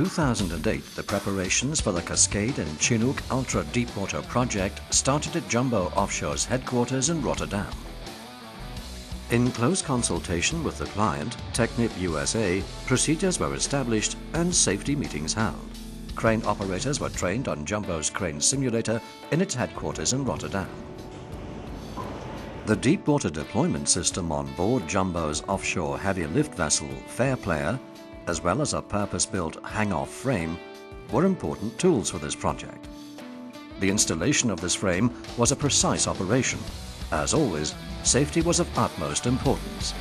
In 2008, the preparations for the Cascade and Chinook Ultra Deepwater project started at Jumbo Offshore's headquarters in Rotterdam. In close consultation with the client, Technip USA, procedures were established and safety meetings held. Crane operators were trained on Jumbo's crane simulator in its headquarters in Rotterdam. The deepwater deployment system on board Jumbo's offshore heavy lift vessel Fairplayer as well as a purpose-built hang-off frame, were important tools for this project. The installation of this frame was a precise operation. As always, safety was of utmost importance.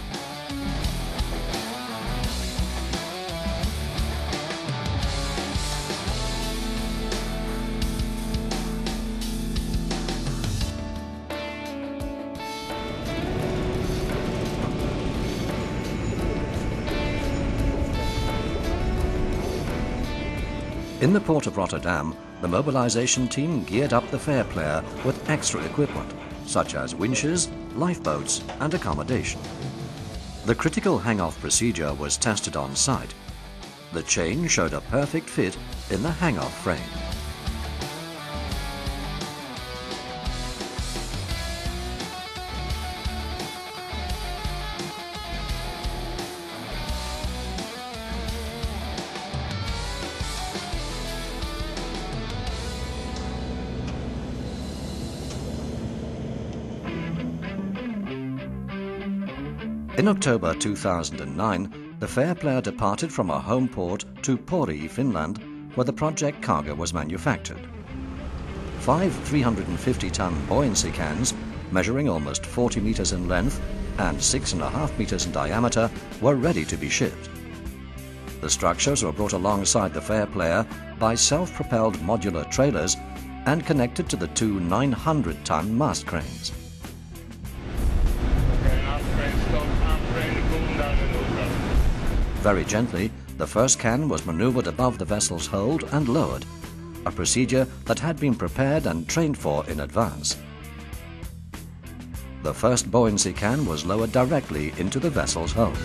In the port of Rotterdam, the mobilization team geared up the Fairplayer with extra equipment, such as winches, lifeboats and accommodation. The critical hang-off procedure was tested on site. The chain showed a perfect fit in the hang-off frame. In October 2009, the Fairplayer departed from her home port to Pori, Finland, where the project cargo was manufactured. Five 350-ton buoyancy cans, measuring almost 40 meters in length and 6.5 meters in diameter, were ready to be shipped. The structures were brought alongside the Fairplayer by self-propelled modular trailers and connected to the two 900-ton mast cranes. Very gently, the first can was maneuvered above the vessel's hold and lowered, a procedure that had been prepared and trained for in advance. The first buoyancy can was lowered directly into the vessel's hold.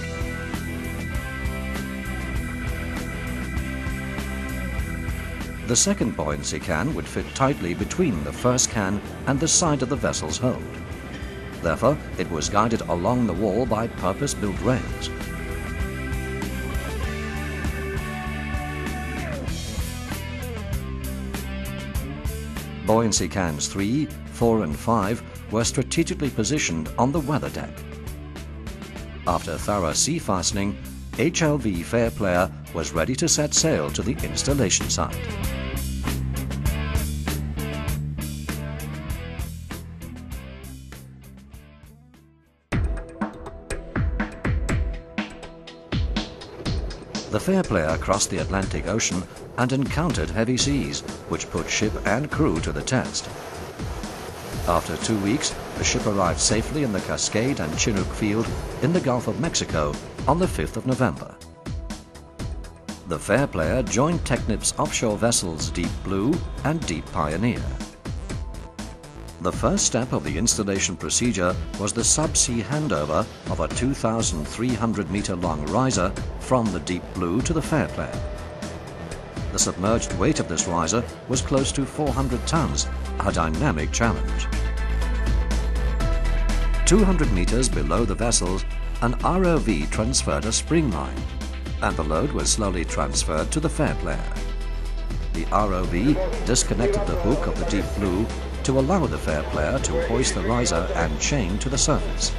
The second buoyancy can would fit tightly between the first can and the side of the vessel's hold. Therefore, it was guided along the wall by purpose-built rails. Buoyancy cans 3, 4 and 5 were strategically positioned on the weather deck. After thorough sea fastening, HLV Fairplayer was ready to set sail to the installation site. The Fairplayer crossed the Atlantic Ocean and encountered heavy seas, which put ship and crew to the test. After two weeks, the ship arrived safely in the Cascade and Chinook field in the Gulf of Mexico on the 5th of November. The Fairplayer joined Technip's offshore vessels Deep Blue and Deep Pioneer. The first step of the installation procedure was the subsea handover of a 2,300 meter long riser from the Deep Blue to the Fairplayer. The submerged weight of this riser was close to 400 tons, a dynamic challenge. 200 meters below the vessels, an ROV transferred a spring line, and the load was slowly transferred to the Fairplayer. The ROV disconnected the hook of the Deep Blue to allow the Fairplayer to hoist the riser and chain to the surface.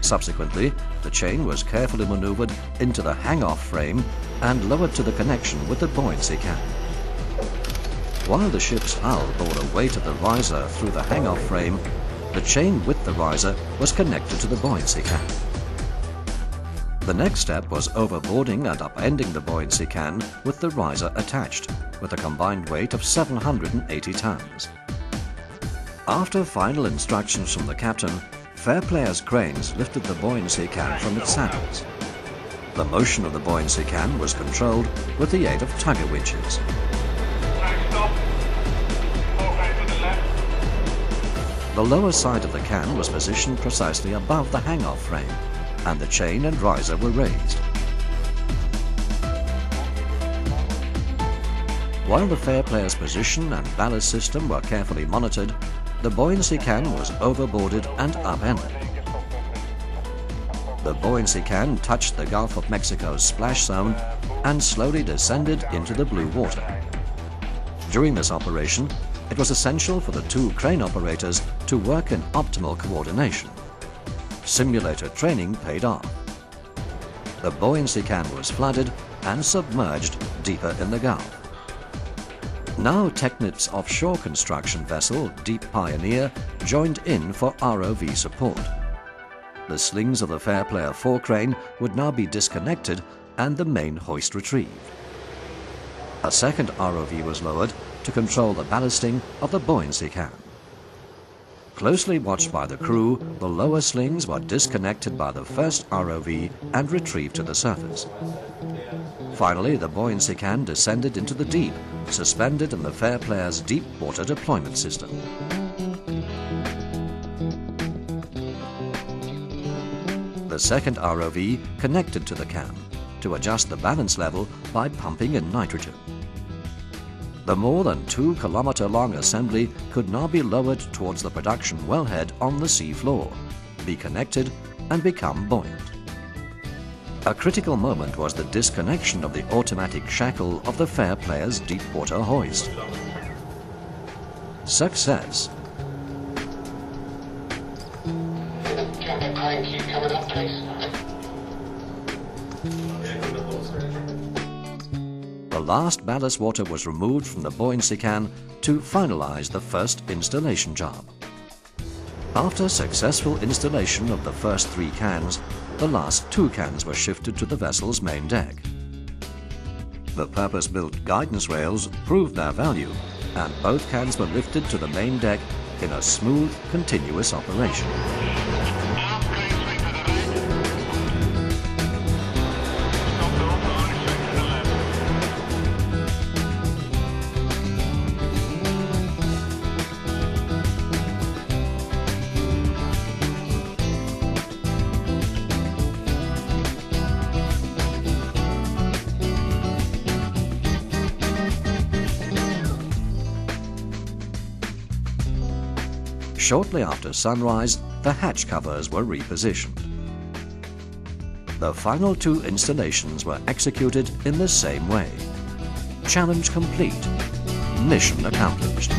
Subsequently, the chain was carefully maneuvered into the hang-off frame and lowered to the connection with the buoyancy can. While the ship's hull bore the weight of the riser through the hang-off frame, the chain with the riser was connected to the buoyancy can. The next step was overboarding and upending the buoyancy can with the riser attached, with a combined weight of 780 tons. After final instructions from the captain, Fairplayer's cranes lifted the buoyancy can from its saddles. The motion of the buoyancy can was controlled with the aid of tugger winches. The lower side of the can was positioned precisely above the hang-off frame, and the chain and riser were raised. While the Fairplayer's position and ballast system were carefully monitored, the buoyancy can was overboarded and upended. The buoyancy can touched the Gulf of Mexico's splash zone and slowly descended into the blue water. During this operation, it was essential for the two crane operators to work in optimal coordination. Simulator training paid off. The buoyancy can was flooded and submerged deeper in the Gulf. Now Technip's offshore construction vessel, Deep Pioneer, joined in for ROV support. The slings of the Fairplayer forecrane would now be disconnected and the main hoist retrieved. A second ROV was lowered to control the ballasting of the buoyancy can. Closely watched by the crew, the lower slings were disconnected by the first ROV and retrieved to the surface. Finally, the buoyancy can descended into the deep, suspended in the Fairplayer's deep water deployment system. The second ROV connected to the can to adjust the balance level by pumping in nitrogen. The more than two kilometer long assembly could now be lowered towards the production wellhead on the sea floor, be connected and become buoyant. A critical moment was the disconnection of the automatic shackle of the Fairplayer's deep water hoist. Success. The last ballast water was removed from the buoyancy can to finalize the first installation job. After successful installation of the first three cans, the last two cans were shifted to the vessel's main deck. The purpose-built guidance rails proved their value, and both cans were lifted to the main deck in a smooth, continuous operation. Shortly after sunrise, the hatch covers were repositioned. The final two installations were executed in the same way. Challenge complete. Mission accomplished.